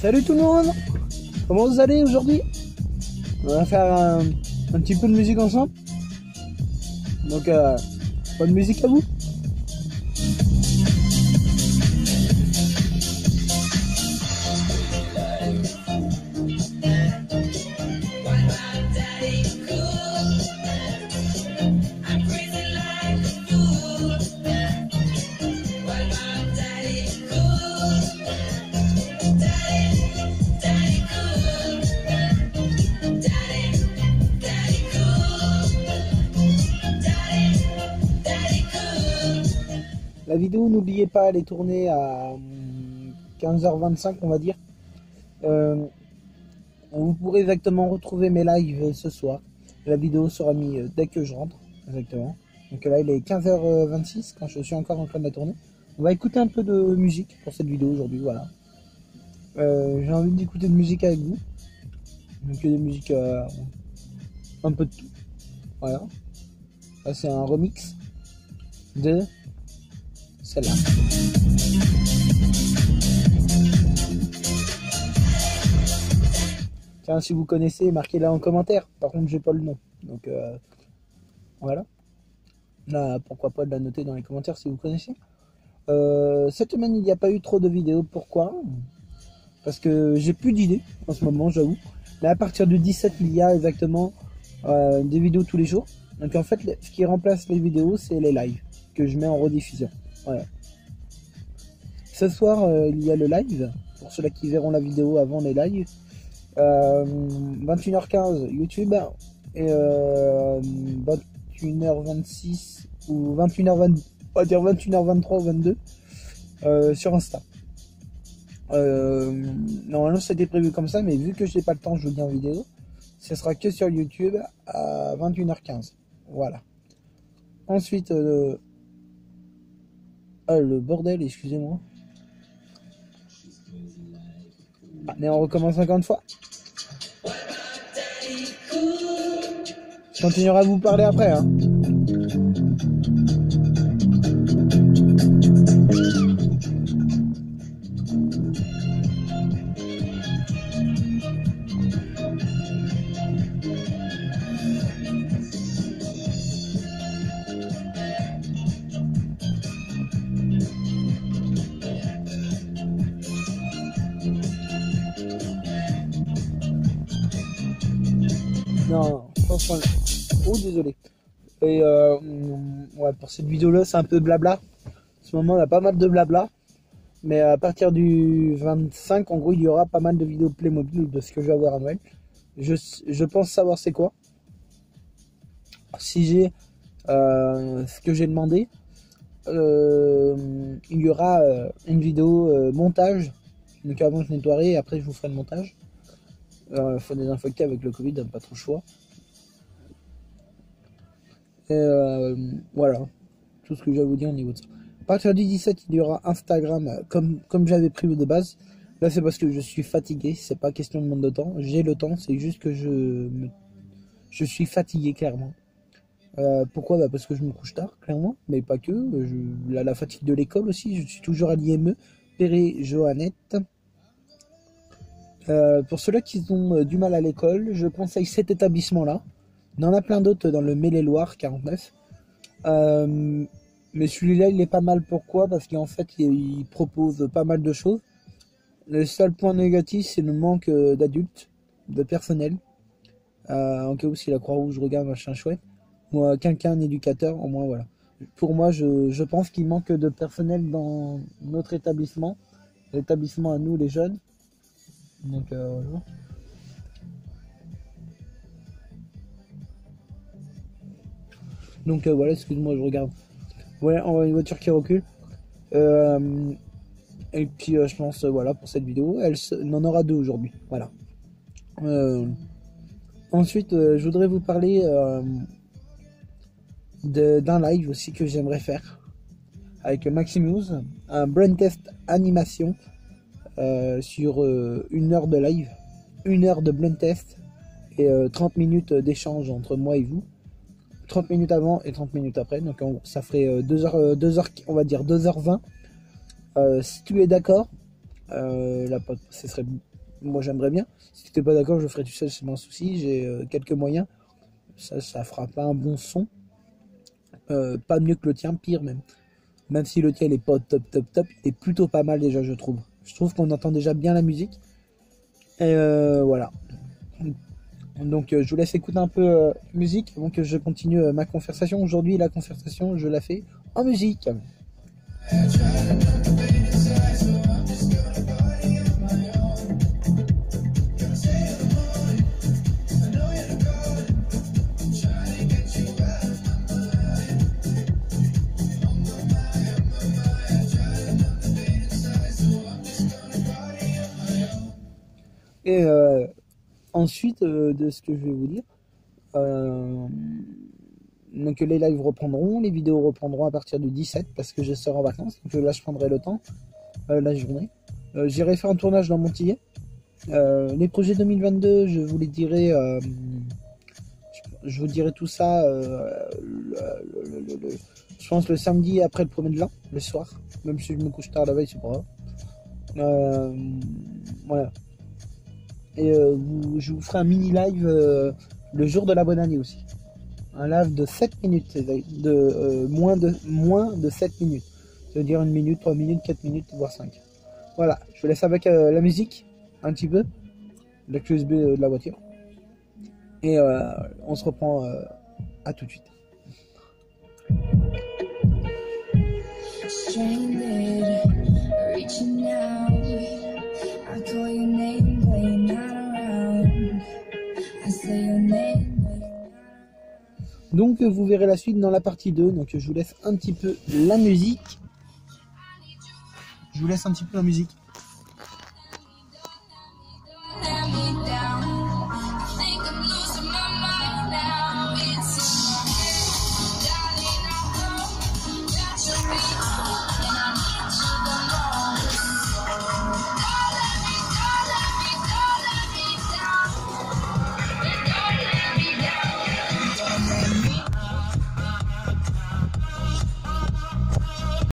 Salut tout le monde. Comment vous allez aujourd'hui? On va faire un, petit peu de musique ensemble. Donc, euh, bonne musique à vous La vidéo, n'oubliez pas, elle est tournée à 15h25, on va dire. Euh, vous pourrez exactement retrouver mes lives ce soir. La vidéo sera mise dès que je rentre, exactement. Donc là, il est 15h26 quand je suis encore en train de la tourner. On va écouter un peu de musique pour cette vidéo aujourd'hui, voilà. Euh, J'ai envie d'écouter de musique avec vous. Donc des musiques euh, un peu de tout. Voilà. Là, c'est un remix de Tiens, si vous connaissez, marquez-la en commentaire. Par contre, j'ai pas le nom. Donc euh, voilà. Là, pourquoi pas de la noter dans les commentaires si vous connaissez. Euh, cette semaine, il n'y a pas eu trop de vidéos. Pourquoi? Parce que j'ai plus d'idées en ce moment, j'avoue. Là, à partir du 17, il y a exactement euh, des vidéos tous les jours. Donc en fait, ce qui remplace les vidéos, c'est les lives que je mets en rediffusion. Ce soir, euh, il y a le live. Pour ceux-là qui verront la vidéo avant les lives. 21h15 YouTube et 21h26 ou 21h20, on va dire 21h23 ou 22 euh, sur Insta. Euh, normalement c'était prévu comme ça, mais vu que j'ai pas le temps, je vous dis en vidéo, ce sera que sur YouTube à 21h15. Voilà. Ensuite, euh, ah, le bordel, excusez-moi. Allez, on recommence encore une fois. Je continuerai à vous parler après. Hein. Non. Oh, désolé. Et euh, ouais, pour cette vidéo-là, c'est un peu blabla. En ce moment, on a pas mal de blabla. Mais à partir du 25, en gros, il y aura pas mal de vidéos Playmobil de ce que je vais avoir à Noël. Je, pense savoir c'est quoi. Si j'ai euh, ce que j'ai demandé, euh, il y aura une vidéo montage. Donc avant, je nettoierai et après, je vous ferai le montage. Il faut désinfecter avec le Covid, pas trop le choix. Euh, voilà, tout ce que j'ai à vous dire au niveau de ça. À partir du 17, il y aura Instagram euh, comme, comme j'avais prévu de base. Là, c'est parce que je suis fatigué, c'est pas question de manque de temps. J'ai le temps, c'est juste que je, je suis fatigué clairement. Euh, pourquoi? Bah Parce que je me couche tard, clairement, mais pas que. La, la fatigue de l'école aussi, je suis toujours à l'IME. Péré Johannette. Euh, pour ceux-là qui ont euh, du mal à l'école, je conseille cet établissement-là. Il y en a plein d'autres dans le Mêlé-Loire 49. Euh, mais celui-là, il est pas mal. Pourquoi? Parce qu'en fait, il, propose pas mal de choses. Le seul point négatif, c'est le manque d'adultes, de personnel. En cas où si la Croix-Rouge regarde machin chouette. Moi, quelqu'un, un éducateur, au moins voilà. Pour moi, je pense qu'il manque de personnel dans notre établissement. L'établissement à nous, les jeunes. Donc euh, voilà. Donc euh, voilà, excuse-moi, je regarde. Voilà, on voit une voiture qui recule. Euh, et puis je pense, voilà, pour cette vidéo, elle en aura deux aujourd'hui. Voilà. ensuite, je voudrais vous parler d'un live aussi que j'aimerais faire avec Maximus, un brain test animation euh, sur euh, une heure de live, une heure de blind test et euh, 30 minutes d'échange entre moi et vous. 30 minutes avant et 30 minutes après. Donc ça ferait 2 heures, 2 heures, on va dire 2h20. si tu es d'accord, Euh, moi j'aimerais bien. Si tu n'es pas d'accord, je ferai tout seul, c'est mon souci. J'ai quelques moyens. Ça, ça fera pas un bon son. pas mieux que le tien, pire même. Même si le tien n'est pas top, top, top, il est plutôt pas mal déjà, je trouve. Je trouve qu'on entend déjà bien la musique. Et voilà. Donc euh, je vous laisse écouter un peu euh, musique avant que je continue euh, ma conversation. Aujourd'hui la conversation je la fais en musique. Et Ensuite, euh, de ce que je vais vous dire, euh, donc les lives reprendront, les vidéos reprendront à partir du 17 parce que je serai en vacances. Donc là, je prendrai le temps, euh, la journée. J'irai faire un tournage dans Montillet. les projets 2022, je vous les dirai. je vous dirai tout ça. je pense le samedi après le premier de l'an, le soir. Même si je me couche tard la veille, c'est pas grave. voilà. Et euh, je vous ferai un mini live euh, le jour de la bonne année aussi. Un live de 7 minutes, de, euh, moins, de, moins de 7 minutes. Ça veut dire une minute, 3 minutes, 4 minutes, voire 5. Voilà, je vous laisse avec la musique, un petit peu, la clé USB de la voiture. Et on se reprend à tout de suite. Donc vous verrez la suite dans la partie 2. Donc je vous laisse un petit peu la musique. Je vous laisse un petit peu la musique.